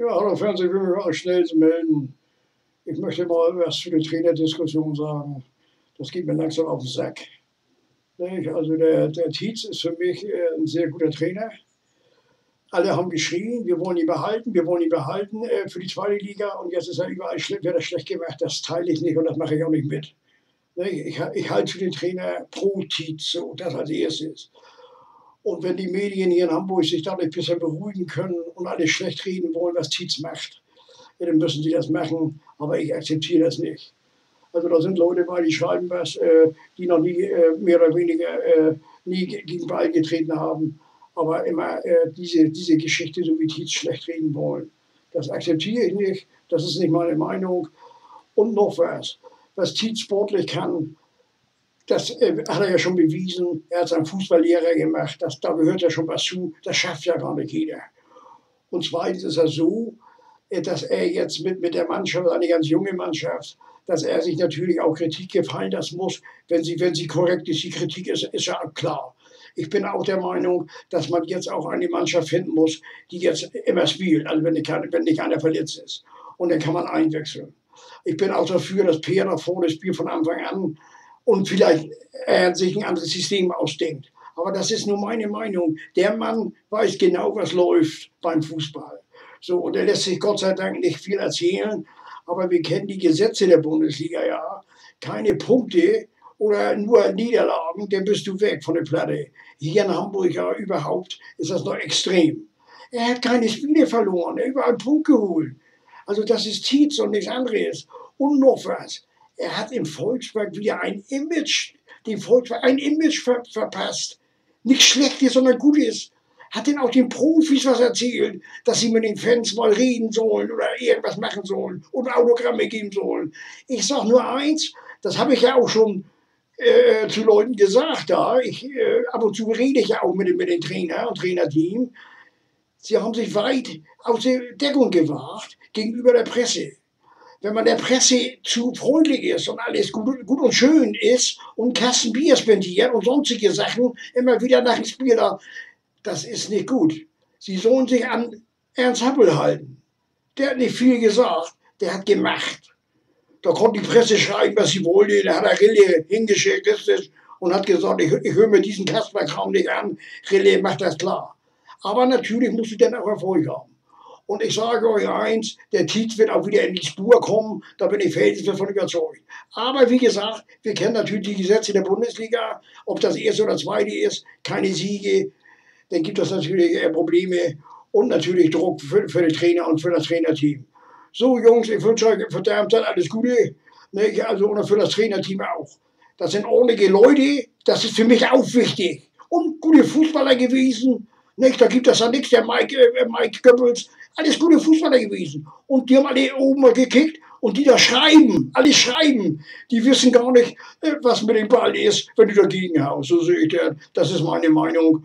Ja, hallo Fernsehen, ich will mich auch schnell melden. Ich möchte mal was zu der Trainerdiskussion sagen. Das geht mir langsam auf den Sack. Also der, der Tietz ist für mich äh, ein sehr guter Trainer. Alle haben geschrien, wir wollen ihn behalten, wir wollen ihn behalten äh, für die zweite Liga und jetzt ist er überall wird er schlecht gemacht. Das teile ich nicht und das mache ich auch nicht mit. Ich, ich halte für den Trainer pro Tietz, so, das als erstes. Und wenn die Medien hier in Hamburg sich dadurch ein bisschen beruhigen können und alle schlecht reden wollen, was Tietz macht, dann müssen sie das machen, aber ich akzeptiere das nicht. Also da sind Leute bei, die schreiben was, äh, die noch nie äh, mehr oder weniger äh, nie gegen Ball getreten haben, aber immer äh, diese, diese Geschichte so wie Tietz schlecht reden wollen. Das akzeptiere ich nicht, das ist nicht meine Meinung. Und noch was, was Tietz sportlich kann, das äh, hat er ja schon bewiesen. Er hat seinen Fußballlehrer gemacht. Das, da gehört ja schon was zu. Das schafft ja gar nicht jeder. Und zweitens ist er so, äh, dass er jetzt mit, mit der Mannschaft, eine ganz junge Mannschaft, dass er sich natürlich auch Kritik gefallen lassen muss. Wenn sie, wenn sie korrekt ist, die Kritik ist, ist ja klar. Ich bin auch der Meinung, dass man jetzt auch eine Mannschaft finden muss, die jetzt immer spielt, also wenn nicht, wenn nicht einer verletzt ist. Und dann kann man einwechseln. Ich bin auch dafür, dass Peer nach vorne spielt von Anfang an und vielleicht er sich ein anderes System ausdenkt. Aber das ist nur meine Meinung. Der Mann weiß genau, was läuft beim Fußball. So, und er lässt sich Gott sei Dank nicht viel erzählen. Aber wir kennen die Gesetze der Bundesliga ja. Keine Punkte oder nur Niederlagen, dann bist du weg von der Platte. Hier in Hamburg ja überhaupt ist das noch extrem. Er hat keine Spiele verloren, er hat überall einen Punkt geholt. Also das ist Tietz und nichts anderes. Und noch was. Er hat im Volkspark wieder ein Image, dem Volkspark ein Image ver verpasst. Nicht schlechtes, sondern gutes. Hat denn auch den Profis was erzählt, dass sie mit den Fans mal reden sollen oder irgendwas machen sollen und Autogramme geben sollen. Ich sage nur eins, das habe ich ja auch schon äh, zu Leuten gesagt da. Ich, äh, ab und zu rede ich ja auch mit, mit den Trainer und Trainerteam. Sie haben sich weit aus der Deckung gewagt gegenüber der Presse wenn man der Presse zu freundlich ist und alles gut, gut und schön ist und Kasten Bier spendiert und sonstige Sachen immer wieder nach dem Spiel da, das ist nicht gut. Sie sollen sich an Ernst Happel halten. Der hat nicht viel gesagt, der hat gemacht. Da konnte die Presse schreiben, was sie wollte. Da hat er Rille hingeschickt und hat gesagt, ich, ich höre mir diesen Kasperkram nicht an. Rille macht das klar. Aber natürlich musst du dann auch Erfolg haben. Und ich sage euch eins, der Tietz wird auch wieder in die Spur kommen, da bin ich felsenfest davon überzeugt. Aber wie gesagt, wir kennen natürlich die Gesetze der Bundesliga, ob das erste oder zweite ist, keine Siege, dann gibt es natürlich Probleme und natürlich Druck für, für den Trainer und für das Trainerteam. So Jungs, ich wünsche euch verdammt alles Gute, ne, also und für das Trainerteam auch. Das sind ordentliche Leute, das ist für mich auch wichtig. Und gute Fußballer gewesen, nicht? Da gibt es ja nichts, der Mike, äh, Mike Goebbels, alles gute Fußballer gewesen. Und die haben alle oben mal gekickt und die da schreiben, alle schreiben, die wissen gar nicht, äh, was mit dem Ball ist, wenn du dagegen haust. So sehe ich das. Das ist meine Meinung.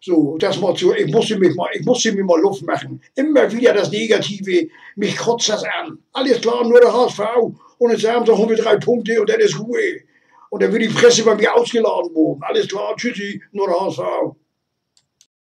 So, das mal zu, ich musste mich mal, ich musste mir mal Luft machen. Immer wieder das Negative, mich kotzt das an. Alles klar, nur der HSV. Und jetzt haben sie 103 Punkte und dann ist Ruhe. Und dann wird die Presse bei mir ausgeladen worden. Alles klar, tschüssi, nur der HSV.